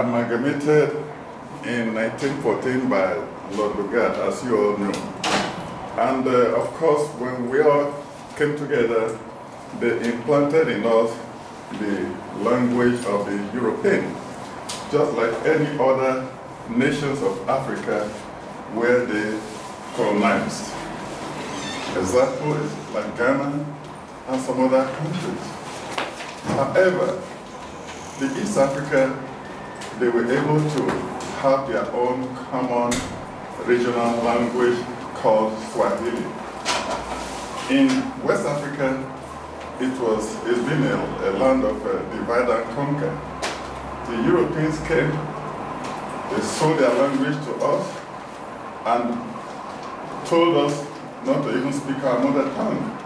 amalgamated in 1914 by Lord Lugard, as you all know. And uh, of course, when we all came together, they implanted in us the language of the European, just like any other nations of Africa where they colonized. Example is like Ghana and some other countries. However, the East Africa, they were able to have their own common regional language called Swahili. In West Africa, it was, it's been a, a land of uh, divide and conquer. The Europeans came, they sold their language to us, and told us not to even speak our mother tongue.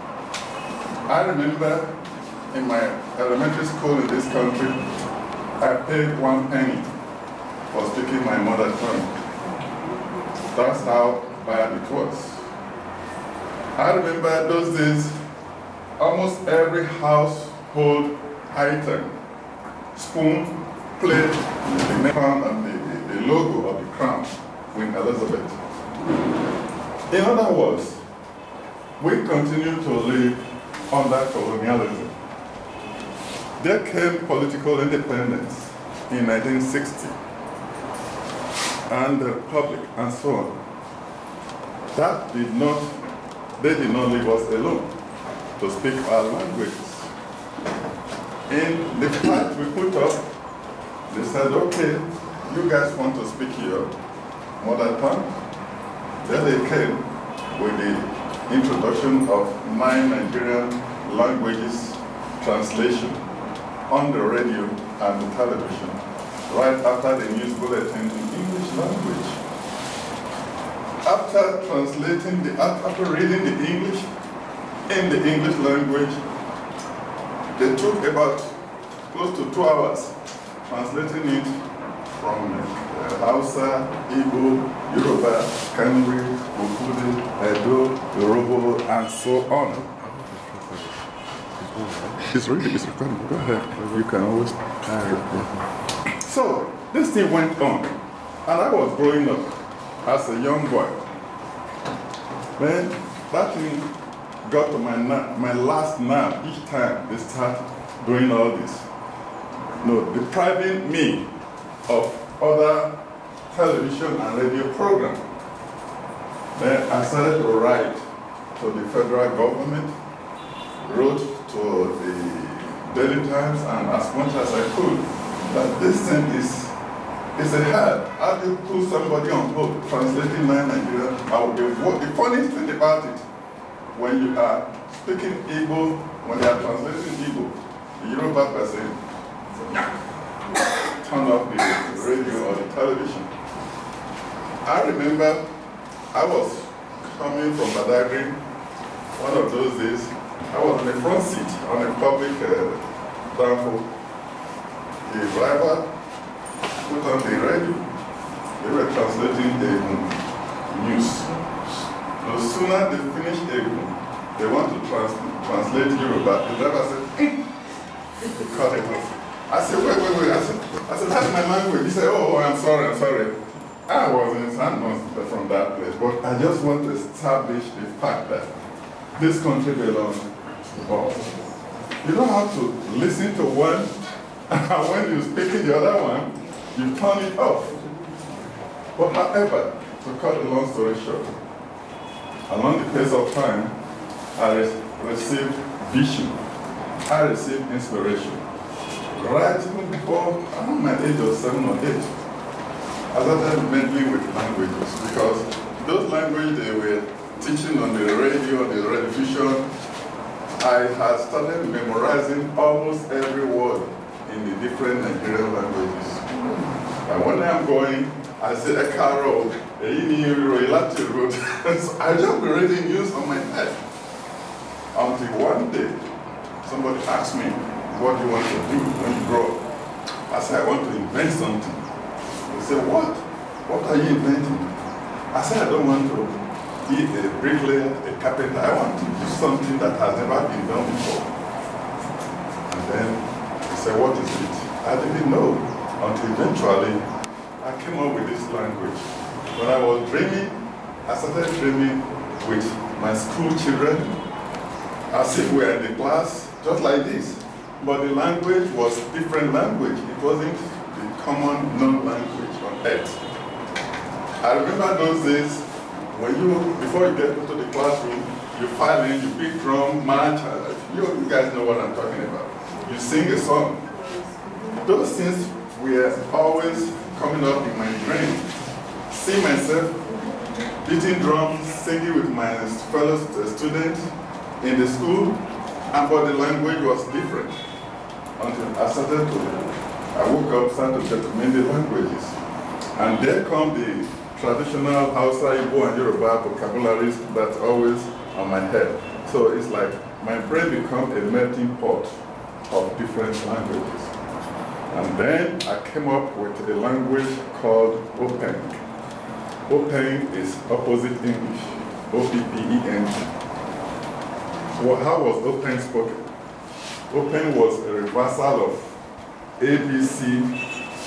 I remember in my elementary school in this country, I paid one penny for speaking my mother tongue. That's how bad it was. I remember those days, almost every household item, spoon, plate, the crown and the, the, the logo of the crown, Queen Elizabeth. In other words, we continue to live under colonialism. There came political independence in 1960 and the public and so on. That did not, they did not leave us alone to speak our languages. In the fight we put up, they said, okay, you guys want to speak your mother tongue? Then they came with the introduction of nine Nigerian languages translation on the radio and the television right after the news bulletin language. After translating the, after reading the English in the English language, they took about close to two hours translating it from uh, Hausa, Igbo, Yoruba, Kanuri, Okude, Edo, Yoruba, and so on. It's really, it's recording. Go ahead. You can always. So, this thing went on. And I was growing up as a young boy. Then, that thing got to my, my last nerve each time they start doing all this. No, depriving me of other television and radio programs. Then I started to write to the federal government, wrote to the Daily Times, and as much as I could, that this thing is, is a. How do you put somebody on hold translating my Nigerian? I will be, the funniest thing about it, when you are speaking Igbo, when they are translating Igbo, the Yoruba person, turn off the radio or the television. I remember I was coming from Badagry one of those days. I was in the front seat on a public uh, downfall. The driver put on the radio. They were translating the news. No sooner they finished the they want to trans translate Yoruba. The driver said, eh, he cut it off. I said, wait, wait, wait. I said, I said, that's my language. He said, oh, oh I'm sorry, I'm sorry. I was in San from that place, but I just want to establish the fact that this country belongs to us. You don't have to listen to one, and when you speak in the other one, you turn it off. But however, to cut a long story short, along the pace of time, I received vision. I received inspiration. Right even before around my age of seven or eight, I started meddling with languages because those languages they were teaching on the radio, the television, I had started memorizing almost every word in the different Nigerian languages. And when I'm going, I see a say, Ekaro, Eini, Roilati Road. So I just be reading news on my head. Until one day, somebody asked me, what do you want to do when you grow up? I said, I want to invent something. They said, what? What are you inventing? I said, I don't want to be a bricklayer, a carpenter. I want to do something that has never been done before. And then he said, what is it? I didn't know until eventually I came up with this language. When I was dreaming, I started dreaming with my school children as if we were in the class, just like this. But the language was different language. It wasn't the common known language on earth. I remember those days when you, before you get into the classroom, you file in, you pick drum, march, you, you guys know what I'm talking about. You sing a song. Those things were always coming up in my brain. See myself beating drums, singing with my fellow students in the school, and but the language was different. Until I started to, I woke up, started to determine the languages. And there come the traditional Hausa, Igbo, and Yoruba vocabularies that's always on my head. So it's like my brain become a melting pot of different languages. And then I came up with a language called Openg. Openg is opposite English, O-P-P-E-N. So how was Openg spoken? Openg was a reversal of ABC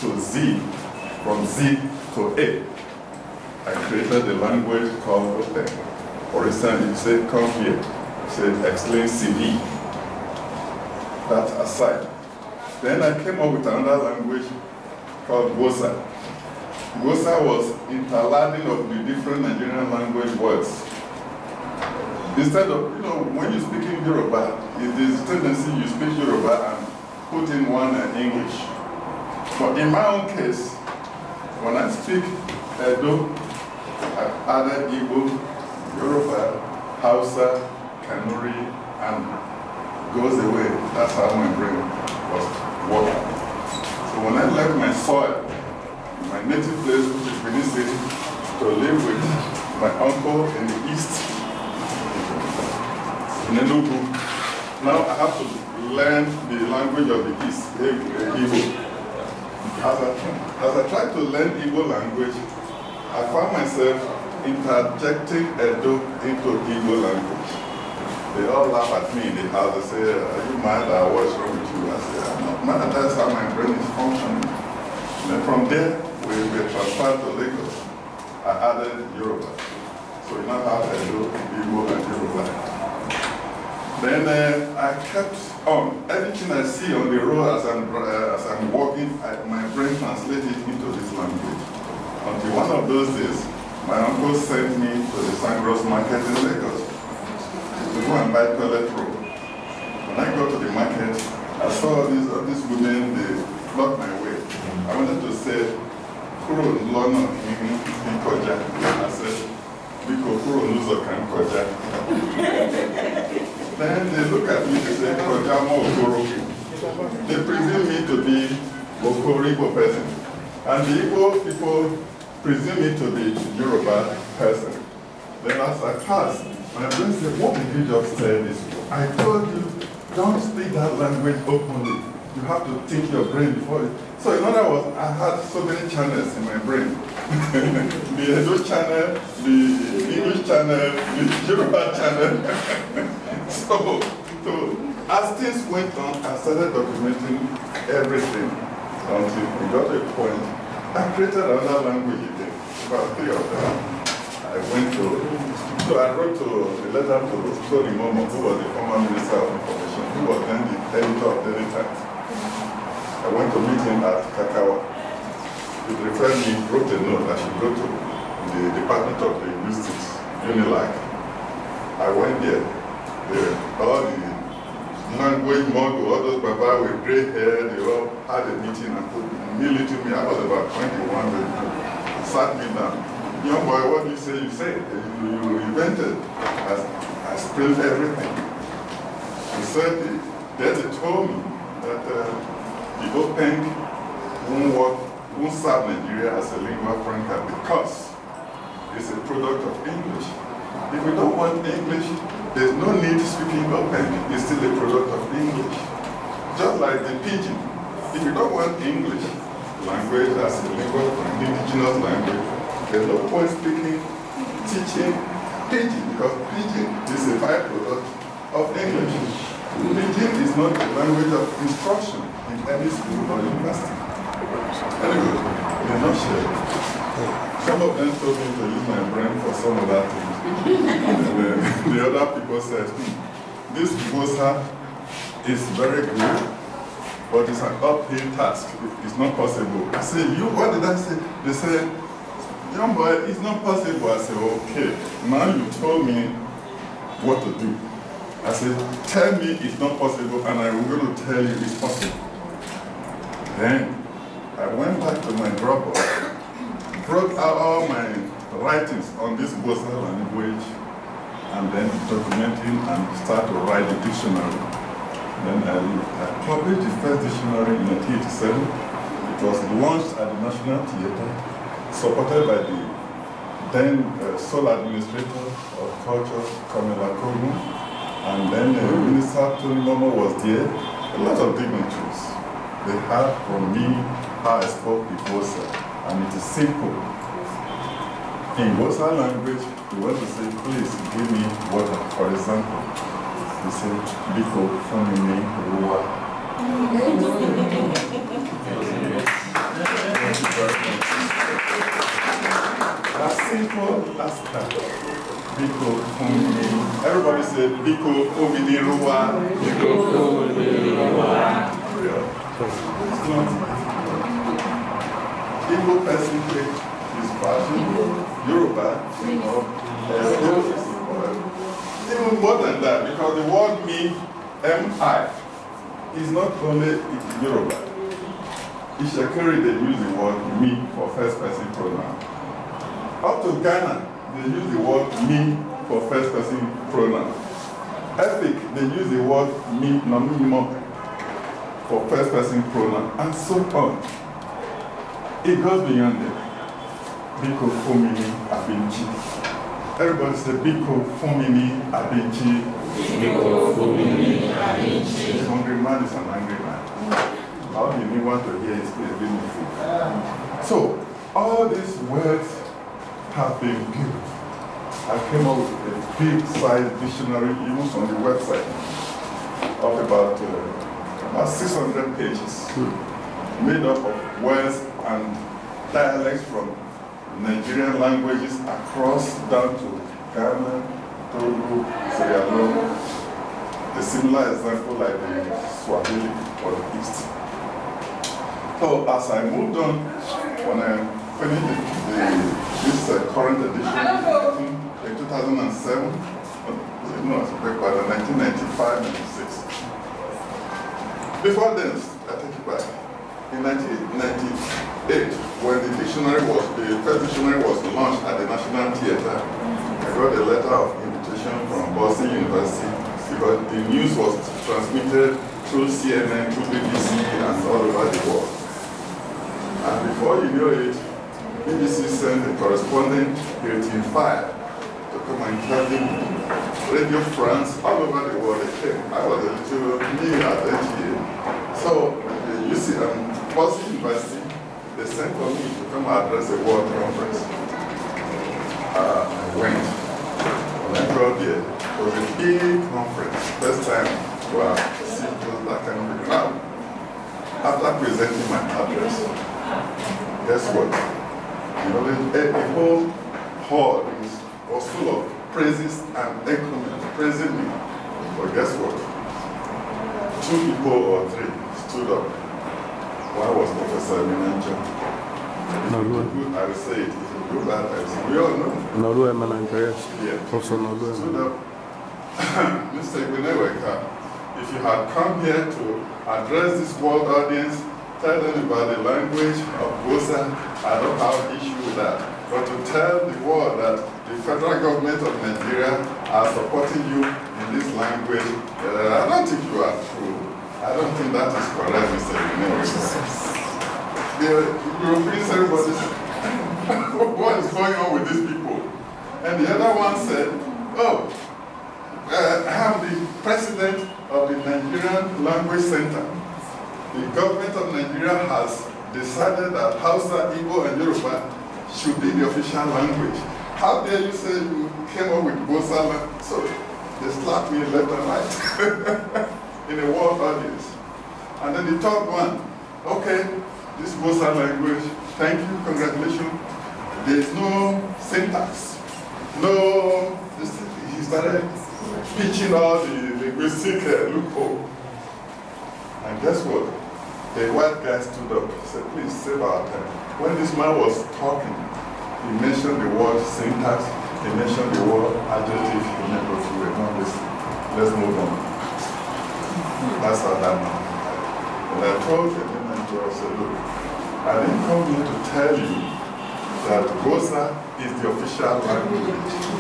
to Z, from Z to A. I created a language called Openg. For instance, you say come here, you say explain CV. That aside. Then I came up with another language called Guosa. Guosa was interlarding of the different Nigerian language words. Instead of, you know, when you speak in Yoruba, it is tendency you speak Yoruba and put in one uh, English. But in my own case, when I speak Edo, I've added Igbo, Yoruba, Hausa, Kanuri, and goes away. That's how my brain was working. So when I left my soil, my native place, which is Benin City, to live with my uncle in the east, in Enugu, now I have to learn the language of the east, Igbo. As I, as I tried to learn Igbo language, I found myself interjecting Edo into Igbo language. They all laugh at me in the house. They say, are you mad? Uh, what's wrong? I I'm. That's how my brain is functioning. And from there, we were transferred to Lagos. I added Yoruba. So we now have Edo, Igbo, and Yoruba. Then uh, I kept on. Everything I see on the road as I'm, uh, as I'm walking, I, my brain translated into this language. Until one of those days, my uncle sent me to the Sangros market in Lagos to go and buy toilet roll. When I got to the market, I saw these, all uh, these they blocked my way. I wanted to say, Kuro Lono in Koja. I said, Biko Kuro Nuzo Kan Koja. Then they look at me and say, Kojamo Okoro. They presume me to be Okoro person. And the Igbo people presume me to be Yoruba person. Then as I passed, my brain said, what did you just say this? I told you, don't speak that language openly. You have to think your brain before it. So in other words, I had so many channels in my brain. the Edo channel, the English channel, the Yoruba channel. so, so as things went on, I started documenting everything until we got to a point. I created another language again, about three of them. I went to, so I wrote to a letter to Tony Momoh, who was the former Minister of Information, who was then the editor of Daily Times. I went to meet him at Kakawa. He referred me, wrote a note that should go to the Department of Linguistics, UNILAG. I went there. there all the language model, all those baba with gray hair, they all had a meeting and put me to me. I was about 21 then. Sat me down. young boy, what do you say? You say you, you invented. I, I spilled everything. He said, Daddy told me that uh, the open won't work, won't serve Nigeria as a lingua franca because it's a product of English. If we don't want English, there's no need speaking open. It's still a product of English. Just like the pidgin. If you don't want English language as a lingua franca, indigenous language, there's no point speaking, teaching pidgin because pidgin is a byproduct of English. Pidgin is not the language of instruction in any school or university. Anyway, in a nutshell, some of them told me to use my brain for some of that things. and the other people said, hmm, this proposal is very good, but it's an uphill task. It's not possible. I said, you, what did I say? They said, young boy, it's not possible. I said, okay, now you told me what to do. I said, tell me it's not possible, and I'm going to tell you it's possible. Then I went back to my Dropbox, brought out all my writings on this Guosa language, and then documenting and start to write the dictionary. Then I, I published the first dictionary in 1987. It was launched at the National Theatre, supported by the then uh, sole administrator of culture, Kamila Kogu, and then uh, Minister Tony Momoh was there. A lot of dignitaries. They heard from me how I spoke Guosa, and it is simple. In Guosa language, we want to say, please give me water. For example, we say, Biko Ruwa. You very much. As simple as that. Biko Funimi. Everybody say, Biko Funimi Ruwa. Biko Funimi Ruwa. It's not. Igbo person take his passion, Yoruba, or uh, even more than that, because the word me, M-I, is not only in Yoruba. Itsekiri, they use the word me for first person pronoun. Up to Ghana, they use the word me for first person pronoun. Efik, they use the word me, no, for first person pronoun, and so on. It goes beyond that. Biko Fumini Abinchi. Everybody say Biko Fumini Abinchi. Biko Fumini Abinchi. This hungry man is an angry man. All you need want to hear is please give me food. So, all these words have been built. I came up with a big size dictionary, used on the website, of about, uh, about 600 pages, made up of words and dialects from Nigerian languages across down to Ghana, Togo, Sierra Leone. A similar example like the Swahili for the East. So as I moved on, when I finished the, this uh, current edition in 2007, no, by 1995, 96. Before then, I take it back. In 1998, when the dictionary was, the first dictionary was launched at the National Theatre, I got a letter of invitation from Boston University because the news was transmitted through CNN, through BBC, and all over the world. And before you know it, BBC sent a correspondent, 18.5, to come and interview me. Radio France, all over the world, came. I was a little new at NTA. So, you see, um, Boston University, they sent for me to come address a world conference. Uh, I went. When I got there, it was a big conference. First time, wow, see that kind of a crowd. After presenting my address, guess what? You know, the, the whole hall is, was full of praises and encomiums, praising me. But guess what? Two people or three stood up. One was Professor Emenanjo. Nolu. I will say it. If you do that, I will say, we all know. Nolu Emenanjo, yes. Yeah. Professor Nolu Stood Emenanjo. up. Mr. Igbineweka, if you had come here to address this world audience, tell them about the language of Guosa, I don't have issue with that. but to tell the world that the federal government of Nigeria are supporting you in this language, uh, I don't think you are true. I don't think that is correct, Mr. The Europeans, everybody, what is going on with these people? And the other one said, oh, uh, I am the president of the Nigerian Language Center. The government of Nigeria has decided that Hausa, Igbo, and Yoruba should be the official language. How dare you say you came up with Guosa So they slapped me left and right in a world audience. And then the third one, okay, this Guosa language, thank you, congratulations. There is no syntax, no, he started pitching all the linguistic uh, loophole. And guess what? The white guy stood up and said, please save our time. When this man was talking, he mentioned the word syntax, he mentioned the word adjective, he mentioned the word, no, listen, let's move on. That's how that man. And I told him, and I said, look, I didn't come here to tell you that Guosa is the official language.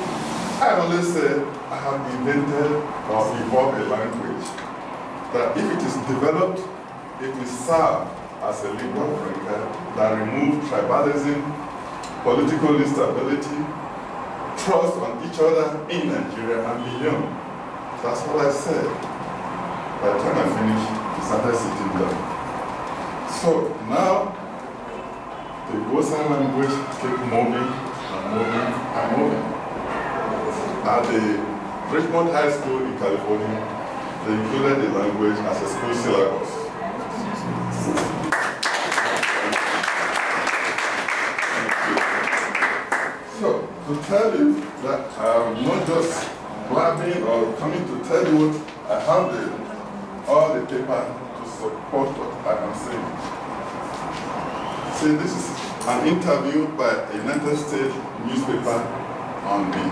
I only said I have invented or evolved a language that if it is developed, it will serve as a legal framework that removes tribalism, political instability, trust on each other in Nigeria and beyond. That's what I said. By the time I finished, it started sitting down. So now, the Guosa language keep moving moving moving. At the Richmond High School in California, they included the language as a school syllabus. So, to tell you that I'm not just blabbing or coming to tell you what I have the, all the paper to support what I am saying. See, this is an interview by a United States newspaper on me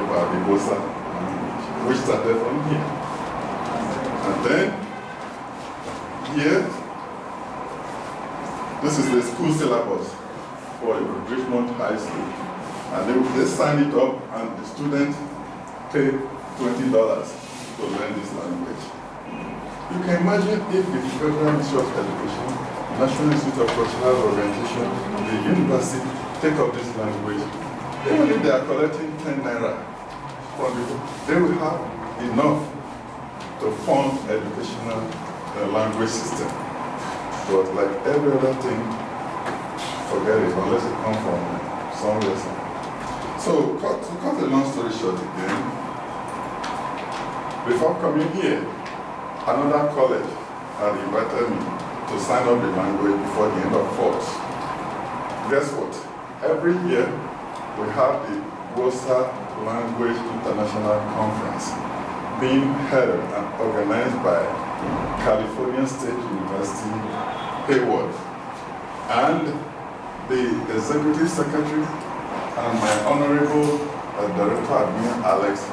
about the Guosa language, which started from here. And then, here, this is the school syllabus for Richmond High School. And they, they sign it up and the students pay $20 to learn this language. You can imagine if the Federal Ministry of Education, National Institute of Cultural Orientation, the university take up this language, even if they are collecting 10 naira from people, they will have enough to fund educational uh, language system. But like every other thing, forget it unless it comes from somewhere. So, cut, to cut a long story short again, before coming here, another college had invited me to sign up the language before the end of fourth. Guess what? Every year, we have the Guosa Language International Conference being held and organized by California State University, Hayward. And the executive secretary and my honorable uh, director admin, Alex,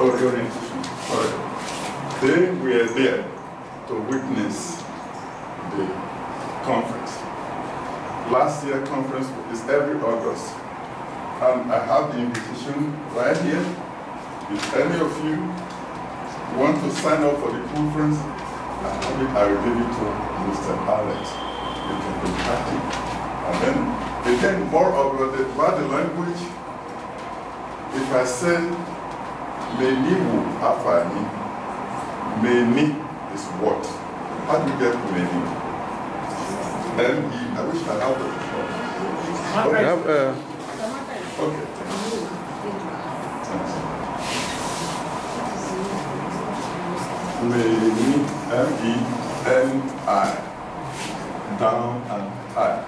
orientation, sorry. They were there to witness the conference. Last year conference is every August. And I have the invitation right here. If any of you want to sign up for the conference, I have it, I will give it to Mr. Alex. You can contact him. And then, again, more about the, about the language. If I say, Meniwu Afani, Meni is what? How do you get Meni? M-E, I wish I had it. We have, uh, Okay. Meni, M-E-N-I. Down and high.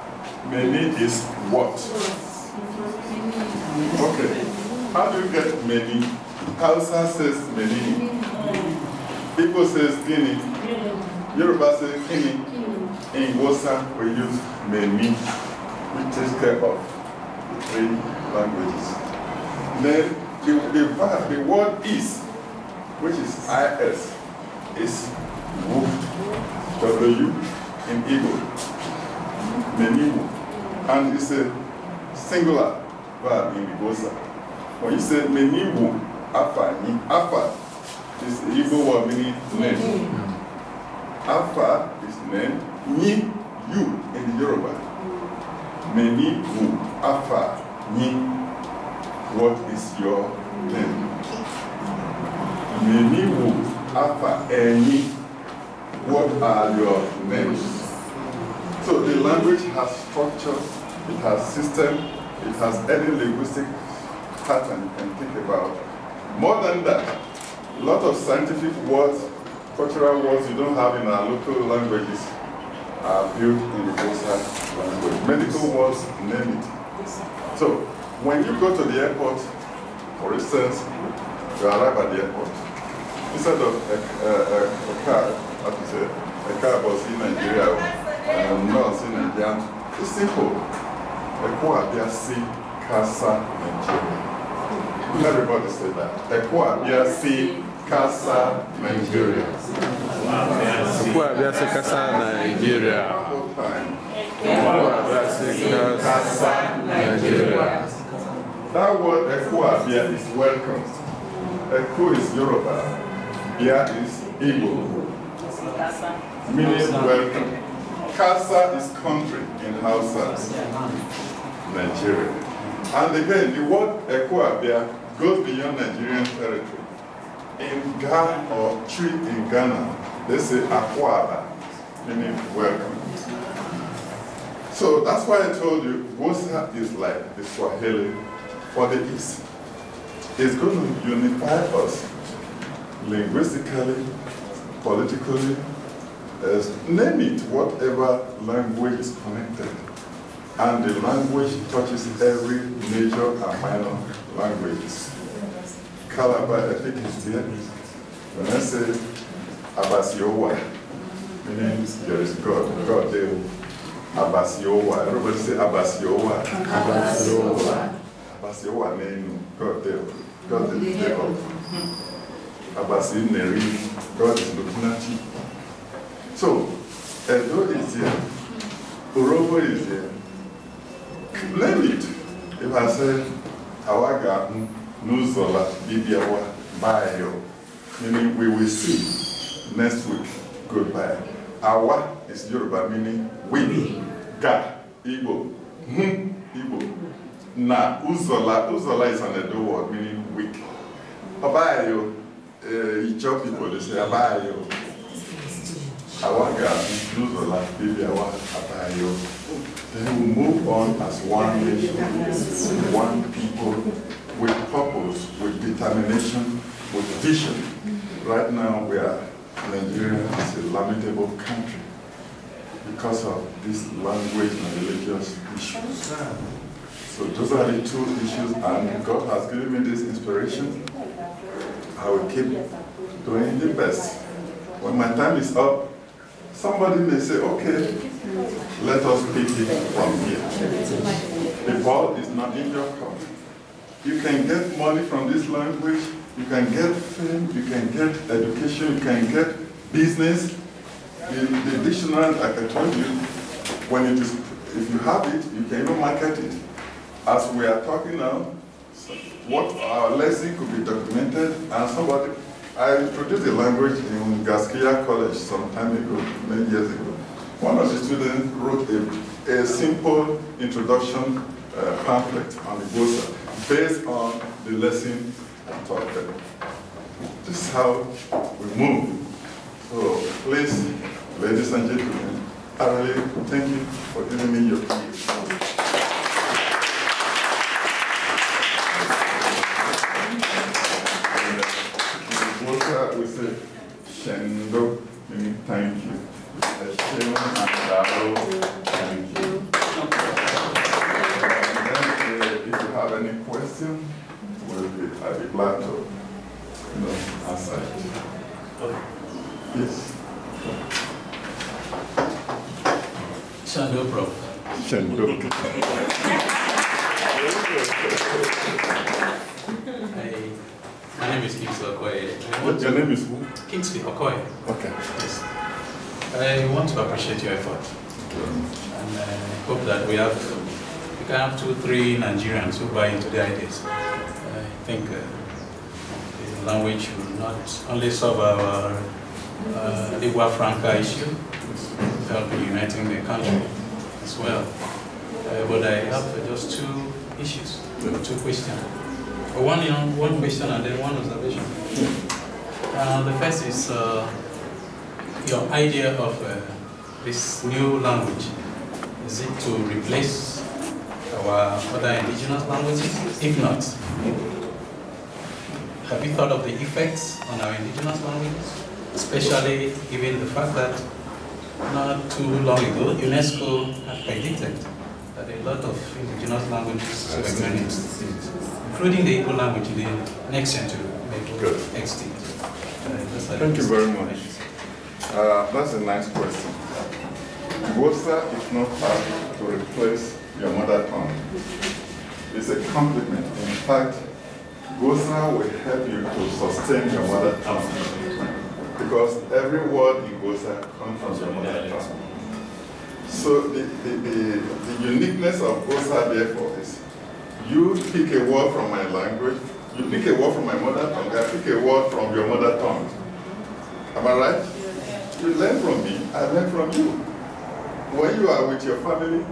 Meni is what? Okay. How do you get many? Hausa says many. Igbo says guinea. Yoruba says guinea. In Guosa, we use many, which takes care of the three languages. Then the, the, verb, the word is, which is is, is moved. W in Igbo. Many And it's a singular verb in Igbosa. When you say meniwu afa ni, afa is the Igbo word meaning name. Mm-hmm. Afa is name, ni, you in the Yoruba. Meniwu afa ni, what is your name? Meniwu afa any. what are your names? So the language has structure, it has system, it has any linguistic pattern you can think about. More than that, a lot of scientific words, cultural words you don't have in our local languages are built in the Guosa language. Medical words, name it. So when you go to the airport, for instance, you arrive at the airport, instead of a, a, a, a car, what you say, a car bus in Nigeria, um, nurse in Nigeria, it's simple. Eko Abiasi Casa Nigeria. Everybody say that. Eko Abiasi Casa Nigeria. Kwa abiase kasa Nigeria. Kwa abiase kasa Nigeria. That word Eko Abia is welcome. Eko is Yoruba. Bia is Igbo. Meaning welcome. Casa is country in Hausa. Nigeria. And again, the word Ekwabia goes beyond Nigerian territory. In Ghana or Tree in Ghana, they say Akwaba, meaning welcome. So that's why I told you, Guosa is like the Swahili for the East. It's going to unify us linguistically, politically, as name it, whatever language is connected. And the language touches every major and minor languages. Calabar, I think is. When I say Abasiowa, meaning there is God, God there. Eh, Abasiowa, everybody say Abasiowa. Abasiowa. Abasiowa, eh, name, eh, God there. God is there. Abasi Neri, God is looking at you. So, Edo is here, Urhobo is here. Name it. If I say, Awaga Nuzola Bibiawa Bayo, meaning we will see next week, goodbye. Awa is Yoruba, meaning we. Ga, Igbo. Hmm, Igbo. Na, Uzola, Uzola is an Edo word, meaning week. Abayo, uh, Icho people, they say Abayo. Awaga, Nuzola, Bibiawa, Abayo. Then we move on as one nation, one people, with purpose, with determination, with vision. Right now, we are Nigeria is a lamentable country because of this language and religious issues. So those are the two issues, and God has given me this inspiration. I will keep doing the best. When my time is up, somebody may say, okay, let us pick it from here. The ball is not in your court. You can get money from this language, you can get fame, you can get education, you can get business. The, the dictionary, like I told you, when it is, if you have it, you can even market it. As we are talking now, what our lesson could be documented, and somebody, I introduced the language in Gaskia College some time ago, many years ago. One of the students wrote a, a simple introduction uh, pamphlet on the Guosa based on the lesson This is how we move. So please, ladies and gentlemen, I really thank you for giving me your ears. Guosa, we say, Shendo, meaning thank you. Hashem and Daro, thank you. And then, uh, if you have any question, we'll be, I'll be glad to, you know, answer it. Yes. Shando Prof. Shendo. Hey, my name is Kingsley Okoye. I What, want your to, name is who? Kingsley Okoye. Okay. Yes. I want to appreciate your effort and uh, hope that we have you can have two, three Nigerians who buy into the ideas. I think uh, the language will not only solve our uh, lingua franca issue, help in uniting the country as well. Uh, but I have just two issues, two questions. One, you know, one question and then one observation. Uh, the first is uh, your idea of uh, this new language. Is it to replace our other indigenous languages? If not, have you thought of the effects on our indigenous languages? Especially given the fact that not too long ago, UNESCO had predicted that a lot of indigenous languages were going to extinct, including the Igbo language in the next century, may go extinct. Uh, Thank you very much. Uh, that's a nice question. Guosa is not part to replace your mother tongue. It's a compliment. In fact, Guosa will help you to sustain your mother tongue. Because every word in Guosa comes from your mother tongue. So the, the, the, the uniqueness of Guosa therefore is you pick a word from my language, you pick a word from my mother tongue, I pick a word from your mother tongue. Am I right? You learn from me, I learn from you. When you are with your family,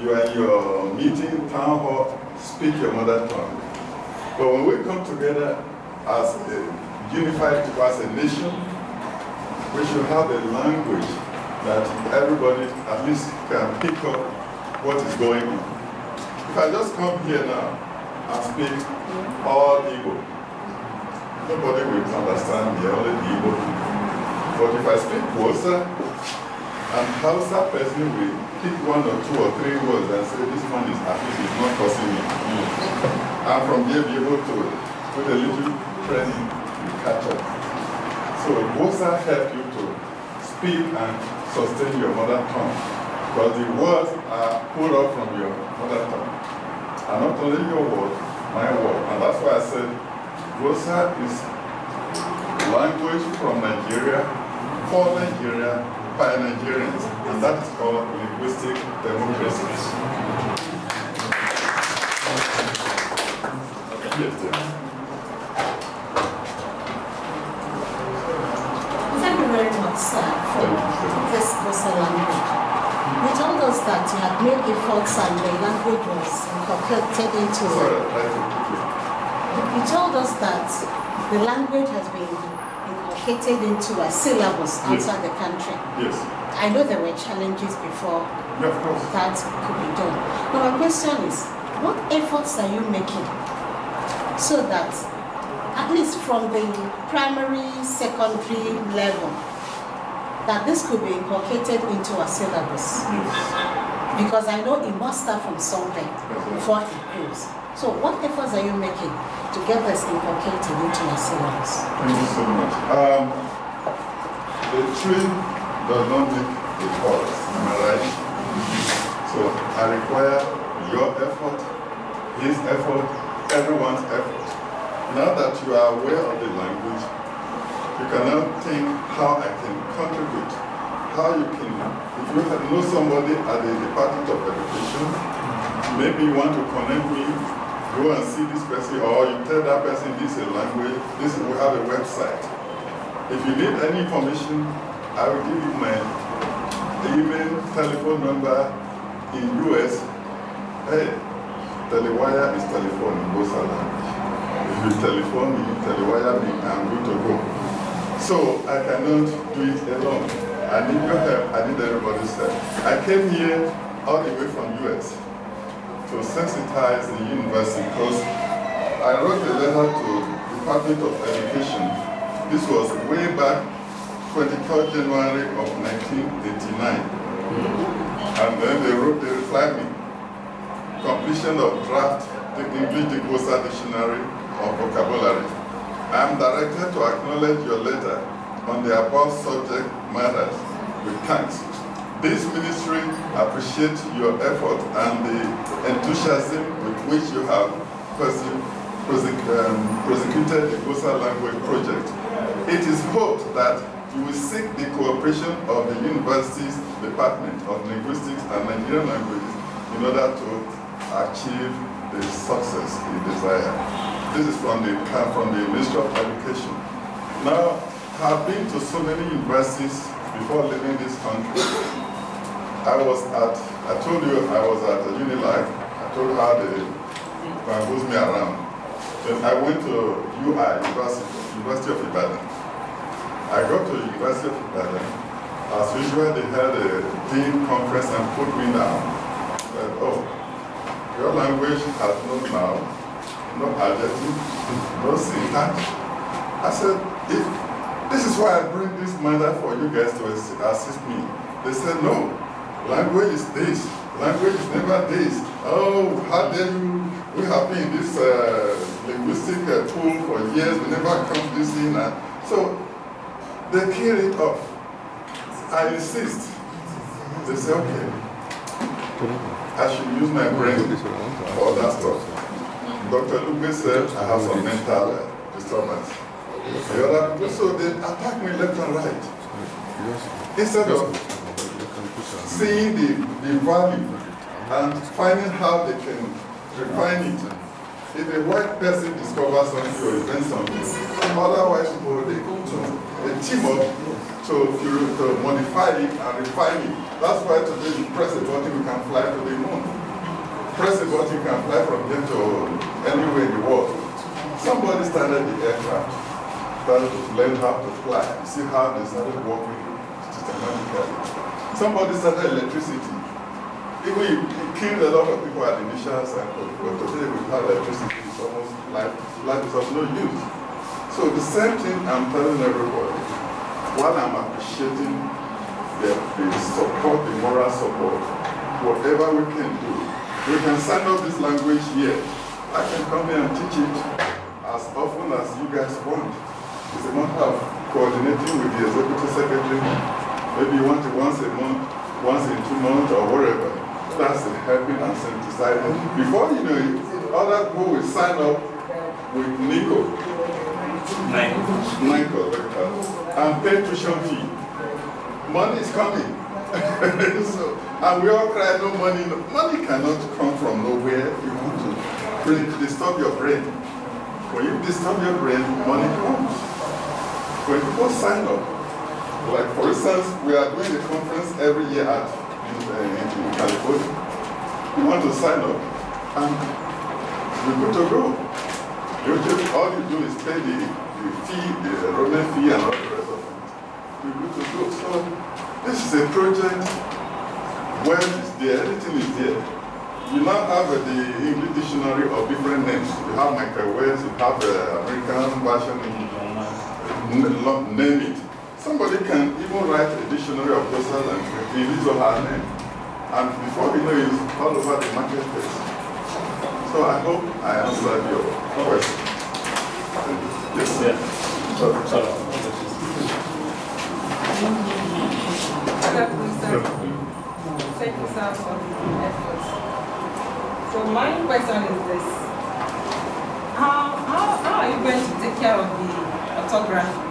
you are in your meeting, town hall, speak your mother tongue. But when we come together as a unified as a nation, we should have a language that everybody at least can pick up what is going on. If I just come here now and speak all Igbo, nobody will understand me, only the Igbo people. But if I speak Guosa, and Hausa person will pick one or two or three words and say, this one is at least not causing me. And from there be able to, with a little training, you catch up. So Guosa help you to speak and sustain your mother tongue. Because the words are pulled up from your mother tongue. And not only your word, my word. And that's why I said Guosa is language from Nigeria, for Nigeria, by Nigerians. And that is called linguistic democracy. Yes. Thank you very much, sir, for Thank you so much. this Guosa language. You told us that you had made efforts and the language was incorporated into Sorry, I tried to put it. You told us that the language has been inculcated into a syllabus Yes. outside the country. Yes. I know there were challenges before Yeah, that could be done. Now my question is, what efforts are you making so that at least from the primary, secondary level, that this could be inculcated into a syllabus? Yes. Because I know it must start from something before it grows. So what efforts are you making to get this inculcated into your syllabus? Thank you so much. Um, the tree does not make the forest, am I right? So I require your effort, his effort, everyone's effort. Now that you are aware of the language, you can now think how I can contribute, how you can, if you know somebody at the Department of Education, maybe you want to connect me, go and see this person, or you tell that person this is a language, this we have a website. If you need any information, I will give you my email, telephone number in US. Hey, Telewire is telephone in Guosa language. If you telephone me, telewire me, I'm good to go. So I cannot do it alone. I need your help. I need everybody's help. I came here all the way from US to sensitize the university because I wrote a letter to Department of Education. This was way back 23rd January of 1989. And then they wrote, they replied me, completion of draft the English Dicosa Dictionary of Vocabulary. I am directed to acknowledge your letter on the above subject matters with thanks. This ministry appreciates your effort and the enthusiasm with which you have um, prosecuted the Guosa language project. It is hoped that you will seek the cooperation of the university's Department of Linguistics and Nigerian Languages in order to achieve the success he desire. This is from the, from the Ministry of Education. Now, I've been to so many universities before leaving this country. I was at, I told you I was at UNILAG. I told her they bamboozled me around. Then I went to UI, University, University of Ibadan. I got to University of Ibadan. As usual, they had a dean conference and put me down. Said, oh, your language has no noun, no adjective, no syntax. I said, if this is why I bring this matter for you guys to assist me. They said, no, language is this, language is never this. Oh, how dare you, we have been in this uh, linguistic uh, pool for years, we never come this in. And so they kill it off. I insist. They say, okay, I should use my brain for that stuff. Dr. Lugbe said I have some mental uh, disturbance. The other people, so they attack me left and right. Instead of seeing the, the value and finding how they can refine it. If a white person discovers something or invents something, other white people, they go to a team up to, to, to modify it and refine it. That's why today you press a button, you can fly to the moon. Press a button, you can fly from here to anywhere in the world. Somebody started the aircraft, started to learn how to fly. You see how they started working systematically. Somebody started electricity. Even killed a lot of people at the initial cycle, but today have electricity, it's almost like life is of no use. So the same thing I'm telling everybody, while I'm appreciating the, the support, the moral support, whatever we can do, we can sign up this language here. I can come here and teach it as often as you guys want. It's a matter of coordinating with the executive secretary. Maybe you want it once a month, once in two months, or whatever. That's helping and synthesizing. Before you know it, other people will sign up with NICO. NICO, Nico, uh, and pay tuition fee. Money is coming. so, and we all cry, no money. No, money cannot come from nowhere. You want to disturb your brain. When you disturb your brain, money comes. When people sign up, like for instance, we are doing a conference every year at in, uh, in California. You want to sign up, and you're good to go. You just, all you do is pay the, the fee, the enrollment fee, and all the rest of it. You're good to go. So this is a project where it's there, everything is there. You now have uh, the English dictionary of different names. You have Wells, you have the American version, name it. Somebody can even write a dictionary of those and in his or her name. And before you know it, it's all over the marketplace. So I hope I answered your question. Yes, sir. So, so, Thank you, sir, for the efforts. So my question is this. How, how, how are you going to take care of the orthography?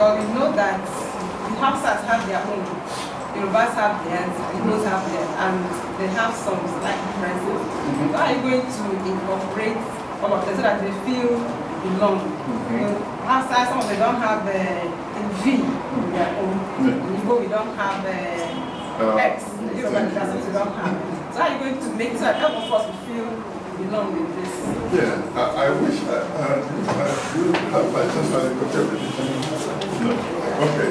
Because we know that the Hausas have their own, the Yorubas have theirs, the Igbos have theirs, and they have some slight differences. So how are you going to incorporate all of them so that they feel belong? You know, Hausa, some of them don't have uh, a V in their own. In Igbo, we don't have uh, Uh, X. The doesn't, we don't have. So how are you going to make so that all of us feel belong with this? yeah, I, I wish I, I, I you have my dictionary contribution. No. Okay.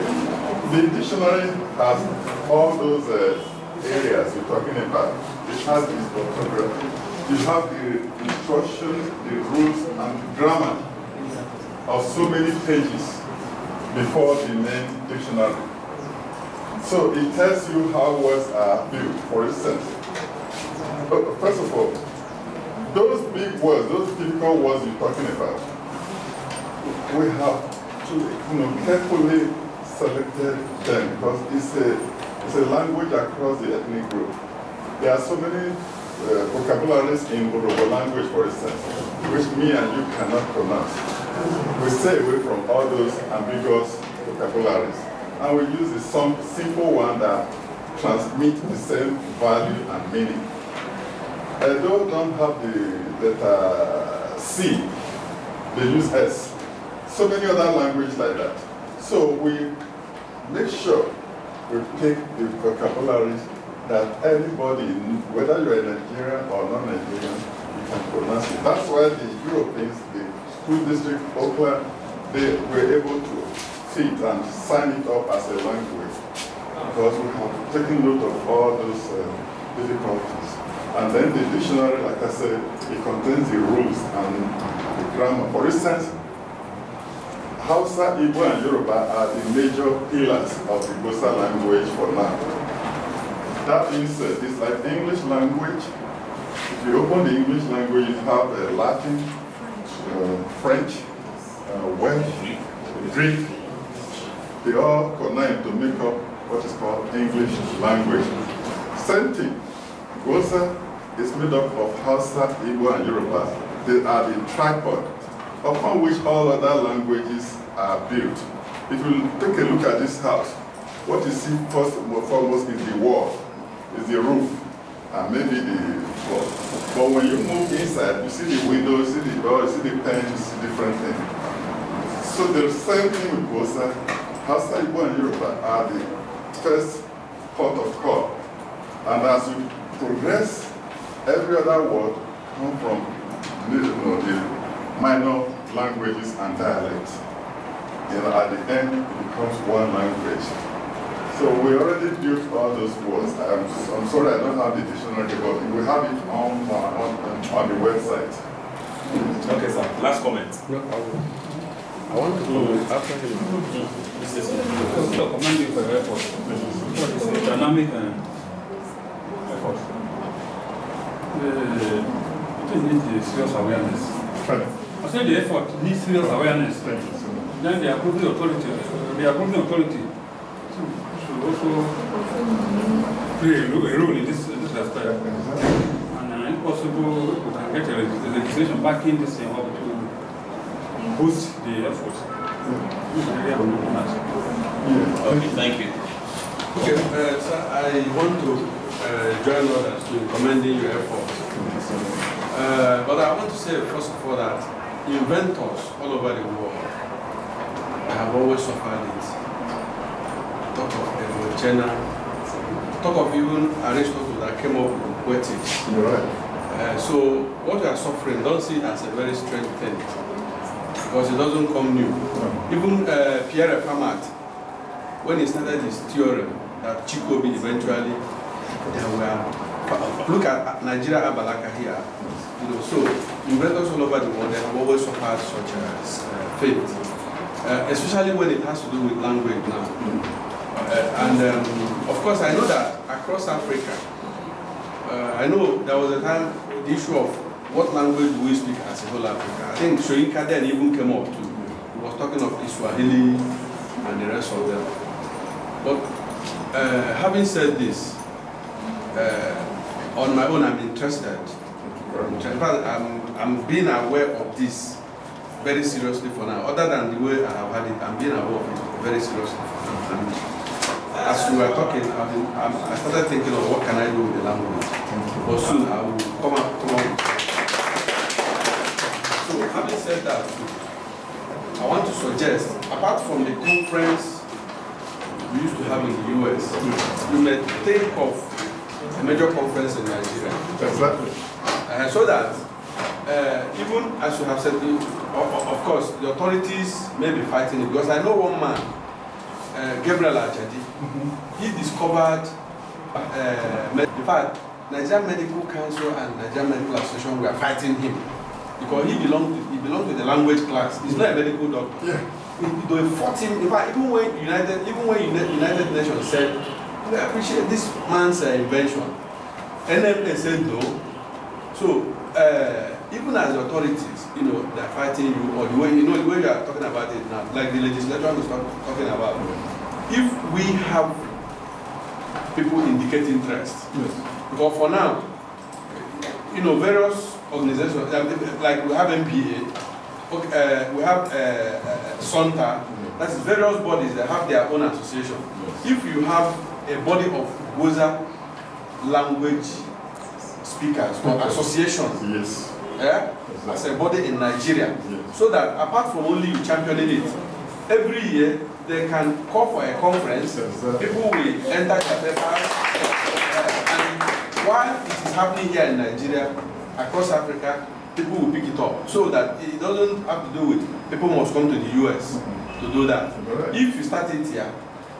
The dictionary has all those uh, areas you're talking about. It has this orthography. You have the instructions, the rules, and grammar of so many pages before the main dictionary. So it tells you how words are built. For instance, uh, first of all, those big words, those difficult words you're talking about, we have to you know, carefully selected them because it's a, it's a language across the ethnic group. There are so many uh, vocabularies in Yoruba language, for instance, which me and you cannot pronounce. We stay away from all those ambiguous vocabularies and we use the some simple one that transmit the same value and meaning. Edo don't have the letter C, they use S. So many other languages like that. So we make sure we take the vocabularies that anybody, whether you're a Nigerian or non-Nigerian, you can pronounce it. That's why the Europeans, the school district, Oakland, they were able to see it and sign it up as a language because we have taken note of all those uh, difficulties. And then the dictionary, like I said, it contains the rules and the grammar. For instance, Hausa, Igbo, and Yoruba are the major pillars of the Guosa language for now. That being said, it's like English language. If you open the English language, you have uh, Latin, uh, French, uh, Welsh, Greek. They all combine to make up what is called English language. Same thing. Guosa is made up of Hausa, Igbo, and Yoruba. They are the tripod upon which all other languages are built. If you take a look at this house, what you see first and foremost is the wall, is the roof, and maybe the floor. But when you move inside, you see the windows, you see the door, you see the paint, you see different things. So the same thing with Guosa. Hausa, Igbo, and Yoruba are the first port of call. And as you progress, every other word come from you know, the minor languages and dialects. You know, at the end, it becomes one language. So we already built all those words. I'm, I'm sorry I don't have the dictionary, but we have it on, on, on the website. Okay, sir. Last comment. No, I. I want to go after him. So commend you for your effort. It's a dynamic uh, effort. Uh, it needs the serious awareness. I said the effort needs serious awareness. Then the approving authority, the approving authority should also play a role in this, in this respect. And uh, if possible, we can get a leg- a legislation backing this thing up to boost the effort. This is very important. Okay, thank you. Okay, uh, sir, I want to uh, join others in commending your efforts. Uh, but I want to say, first of all, that inventors all over the world have always suffered it. Talk of Emojena, talk of even Aristotle that came up with poetics. You're right. Uh, so what we are suffering, don't see it as a very strange thing because it doesn't come new. Even uh, Pierre Fermat, when he started his theorem that Chikobi eventually, there were, look at Nigeria Abalaka here, you know, so inventors all over the world, they have always suffered such a uh, fate, uh, especially when it has to do with language now. Uh, and um, of course, I know that across Africa, uh, I know there was a time the issue of what language do we speak as a whole Africa. I think Soyinka then even came up too. He was talking of Iswahili and the rest of them. But uh, having said this, uh, on my own, I'm interested. In fact, I'm, I'm being aware of this very seriously for now. Other than the way I have had it, I'm being aware of it very seriously. And as we were talking, been, I'm, I started thinking of what can I do with the language. But soon I will come up, come up. So having said that, I want to suggest, apart from the conference we used to have in the US, we may think of a major conference in Nigeria. Exactly. Uh, so that uh, even as you have said, you- of, of course, the authorities may be fighting it because I know one man, uh, Gabriel Ajadi, he discovered, uh, med- in fact, Nigerian Medical Council and Nigerian Medical Association were fighting him because he belonged to, he belonged to the language class. He's not a medical doctor. Yeah. They fought him. In fact, even when United, even when United Nations said, we appreciate this man's uh, invention, NMA said no. So uh, even as the authorities, you know, they're fighting you, or the way you know the way you are talking about it now, like the legislature was talking about. If we have people indicate interest, yes. because for now, you know, various organizations, like- we have MPA, okay, uh, we have uh, uh, SONTA, that is various bodies that have their own association. If you have a body of Guosa language speakers or associations Yes. Eh, as a body in Nigeria. Yes. So that apart from only you championing it, every year they can call for a conference, Exactly. people will enter their papers, eh, and while it is happening here in Nigeria, across Africa, people will pick it up. So that it doesn't have to do with people must come to the US to do that. If you start it here,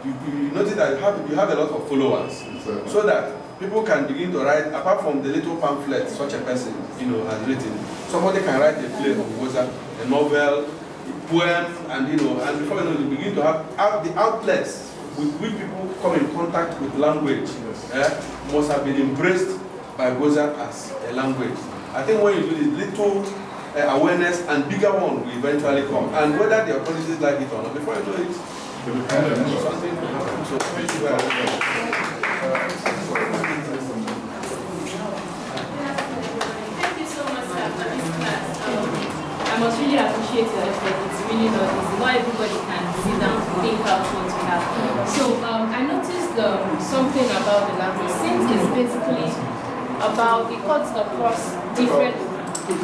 you, you notice that you have, you have a lot of followers so that people can begin to write, apart from the little pamphlet such a person, you know, has written, somebody can write a play of Woza, a novel, a poem, and you know, and before you know, you begin to have the outlets with which people come in contact with language, eh, must have been embraced by Guosa as a language. I think when you do this little uh, awareness and bigger one will eventually come. And whether the authorities like it or not, before you know it, something will happen. So thank you very much. Must really appreciate your effort. It's really not easy. Not everybody can sit down to think out what to have. So um, I noticed um, something about the language. Since it's basically about, it cuts across different,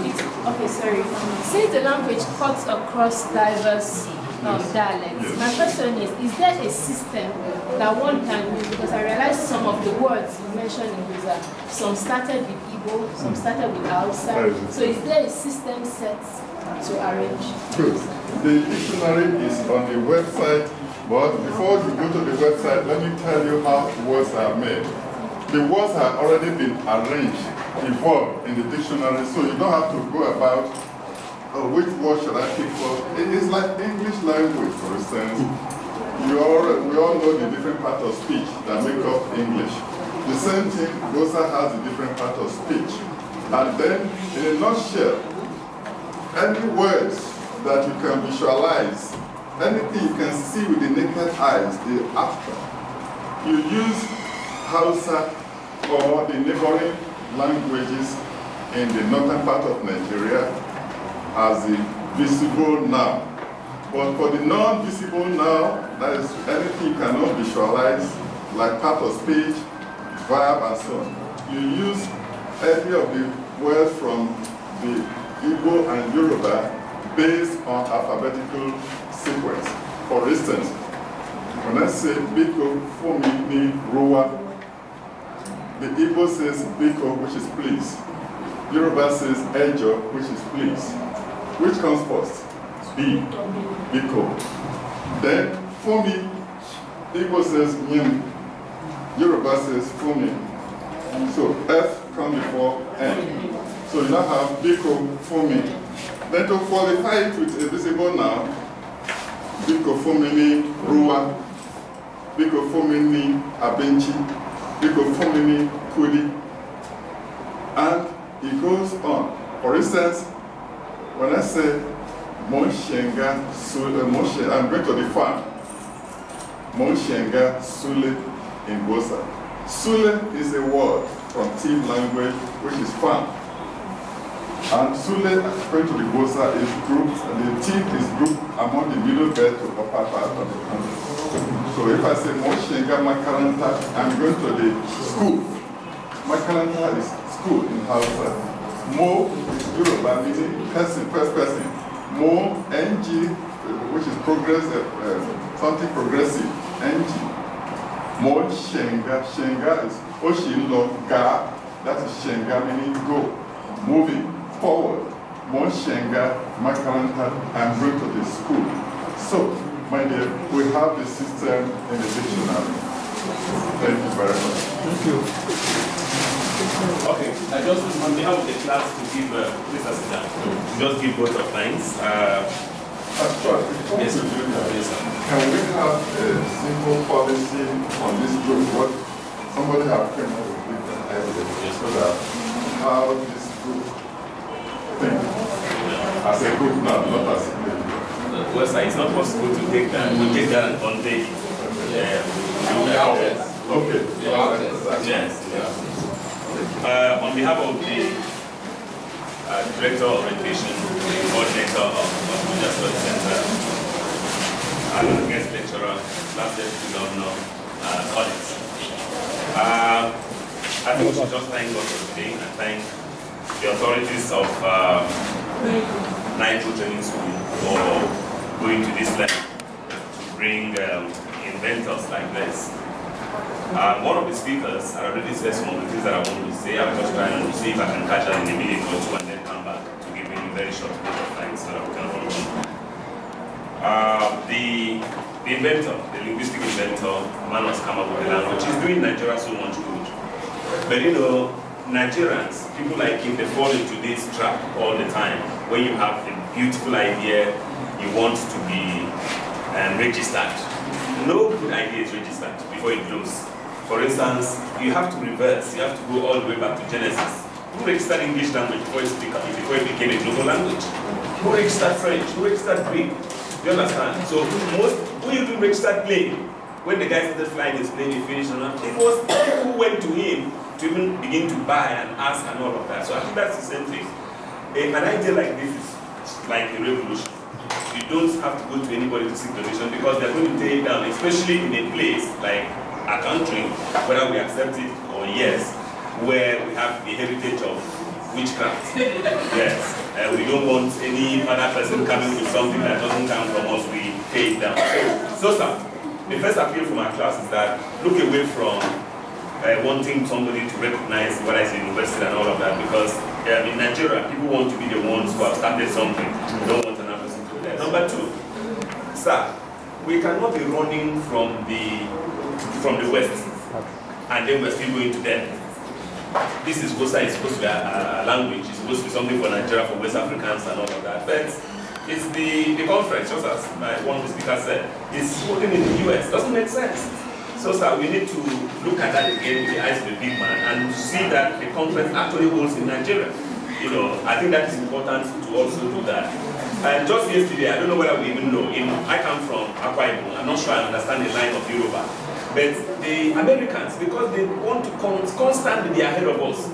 it's, okay, sorry. Since the language cuts across diverse um, dialects, my question is, is there a system that one can use? Because I realized some of the words you mentioned in Guosa, some started with Igbo, some started with Hausa. So is there a system set to arrange? Good. The dictionary is on the website, but before you go to the website, let me tell you how words are made. The words have already been arranged, evolved in the dictionary, so you don't have to go about oh, which word should I pick for. It is like English language, for instance. You all, we all know the different parts of speech that make up English. The same thing, Guosa has the different parts of speech. And then, in a nutshell, any words that you can visualize, anything you can see with the naked eyes, the abstract. You use Hausa or the neighboring languages in the northern part of Nigeria as the visible now. But for the non-visible now, that is anything you cannot visualize, like part of speech, verb, and so on. You use any of the words from the Igbo and Yoruba based on alphabetical sequence. For instance, when I say Biko Fumi ni the Igbo says Biko, which is please. Yoruba says Ejo, which is please. Which comes first? B, Biko. Then Fumi, Igbo says Nyem, Yoruba says Fumi. So F comes before N. So you now have Fumi. Then to qualify it with a visible noun, Biko Fumi ni Ruwa, ni Abenchi, ni Kudi. And it goes on. For instance, when I say Monshenga Sule, Monshe, I'm going to the farm. Monshenga Sule in Gosa. Sule is a word from team language, which is farm. And Sule, according to the Guosa, is grouped, the team is grouped among the middle belt to upper part of the country. So if I say Monshenga Makaranta, I'm going to the school. Makaranta is school in Hausa. Mo is Yoruba, meaning person, first person. Mo, NG, which is progressive, uh, something progressive, NG. Mo Shenga, Shenga is Oshinlo Ga, that is Shenga meaning go, moving forward. Mo Shenga, Makaranta, I'm going to the school. So, my dear, we have the system in the dictionary. Thank you very much. Thank you. Okay, I just on behalf of the class to give, uh, please sit down. Just give vote of thanks. Uh, Uh, before Yes, we do that, yes, sir. can we have a simple policy on this group? What somebody have came up with different ideas Yes. so that how this group as a group now, not as a group. well, sir, it's not possible to take that. We take that and convey it. Yeah. Okay. Yes. yes. Uh, on behalf of the uh, Director of Education, the coordinator of of Abuja Study Center, and guest lecturer, class deputy governor, uh, colleagues. Uh, I think we should just thank God for today and thank the authorities of um, Nitro Training School for going to this level to bring um, inventors like this. Um, one of the speakers I already said some of the things that I want to say. I'm just trying to see if I can catch her in a minute or two and then come back to give me a very short period of time so that we can run on. Uh, the, the inventor, the linguistic inventor, man has come up with a language. He's doing Nigeria so much good. But you know, Nigerians, people like him, they fall into this trap all the time. When you have a beautiful idea, you want to be um, registered. No good idea is registered before it grows. For instance, you have to reverse, you have to go all the way back to Genesis. Who registered English language before it, before it became a global language? Who registered French? Who registered Greek? Do you understand? So most, who even registered plane? When the guy started flying his plane, he finished and it was people who went to him to even begin to buy and ask and all of that. So I think that's the same thing. An idea like this is like a revolution. You don't have to go to anybody to seek donation because they're going to take it down, especially in a place like a country, whether we accept it or yes, where we have the heritage of witchcraft. yes. Uh, we don't want any other person coming with something that doesn't come from us, we pay it down. So, so sir, the first appeal from our class is that look away from uh, wanting somebody to recognize it's a university and all of that because in Nigeria, people want to be the ones who have started something. They don't want another person to do that. Number two, sir, we cannot be running from the from the west and then we're still going to them. This is Guosa is supposed to be a, a, language, it's supposed to be something for Nigeria, for West Africans and all of that. But it's the, the conference, just as my one of the speakers said, is holding in the US. Doesn't make sense. So sir, we need to look at that again with the eyes of a big man and see that the conference actually holds in Nigeria. You know, I think that is important to also do that. And just yesterday, I don't know whether we even know, in, I come from Akwa I'm not sure I understand the line of Yoruba. But the Americans, because they want to con constantly be ahead of us,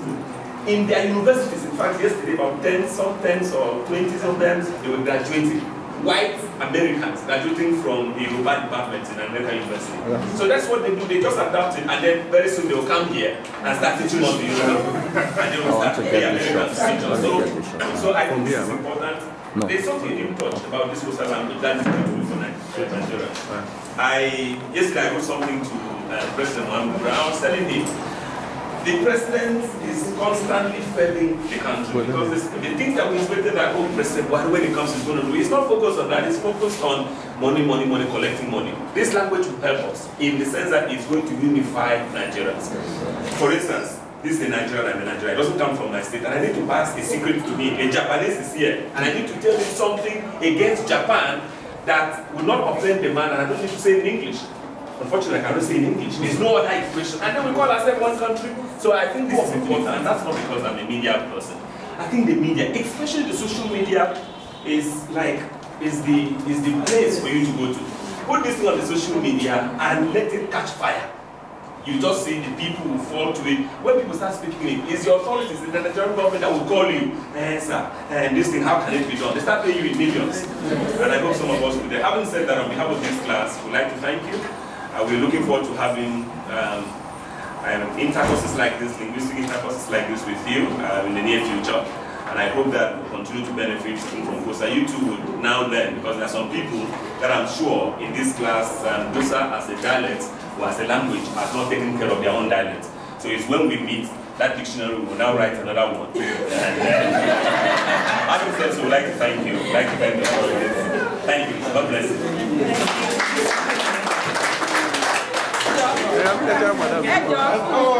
in their universities, in fact, yesterday, about 10, some 10s or 20 of them, they were graduating. White Americans graduating from the Yoruba department in American University. So that's what they do, they just adapt it, and then very soon they will come here and start teaching us the Yoruba. And they will start to be Americans. So, so I think this is important. No. There's something you didn't touch about this Coastal language that is beautiful for Nigeria. I yesterday I wrote something to uh, President Muhammadu Buhari. I was telling him the president is constantly failing the country because this, the things that we expected that oh President Buhari when it comes is going to do, it's not focused on that. It's focused on money, money, money, collecting money. This language will help us in the sense that it's going to unify Nigerians. For instance, this is a Nigerian and a Nigerian. It doesn't come from my state. And I need to pass a secret to me. A Japanese is here. And I need to tell him something against Japan that will not offend the man. And I don't need to say it in English. Unfortunately, I cannot say in English. There's no other equation. And then we call ourselves one country. So I think this is important. And that's not because I'm a media person. I think the media, especially the social media, is like is the is the place for you to go to. Put this thing on the social media and let it catch fire. You just see the people who fall to it. When people start speaking it, it's the authorities, it's the Nigerian government that will call you. Eh, sir, and this thing, how can it be done? They start paying you in millions. And I hope some of us will. They haven't said that on behalf of this class. We'd like to thank you. Uh, we're looking forward to having um, um, intercourses like this, linguistic intercourses like this with you uh, in the near future. And I hope that we'll continue to benefit from Guosa. You too would now learn because there are some people that I'm sure in this class, um, Guosa as a dialect or as a language has not taken care of their own dialect. So it's when we meet, that dictionary will now write another one. And, uh, said so, I'd like to thank you. I'd like to thank you. Thank you. God bless you. Ẹjọ fún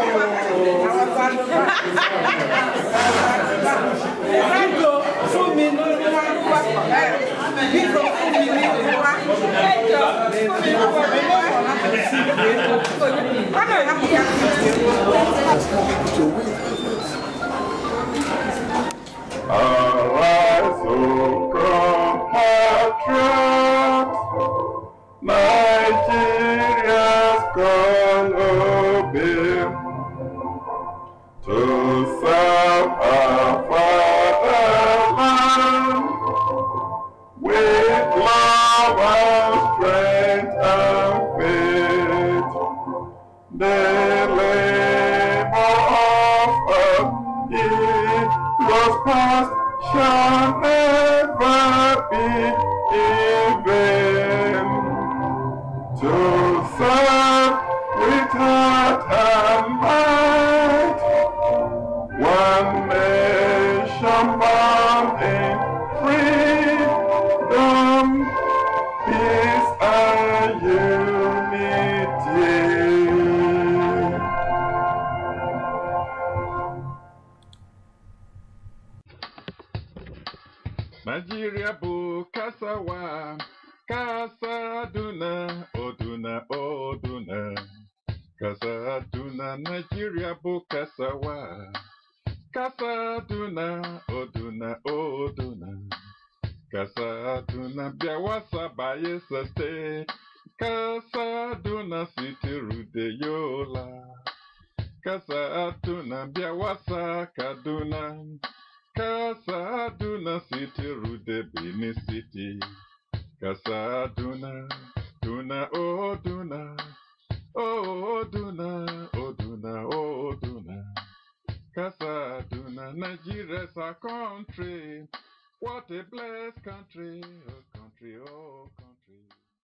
Arise, O Nigeria's serve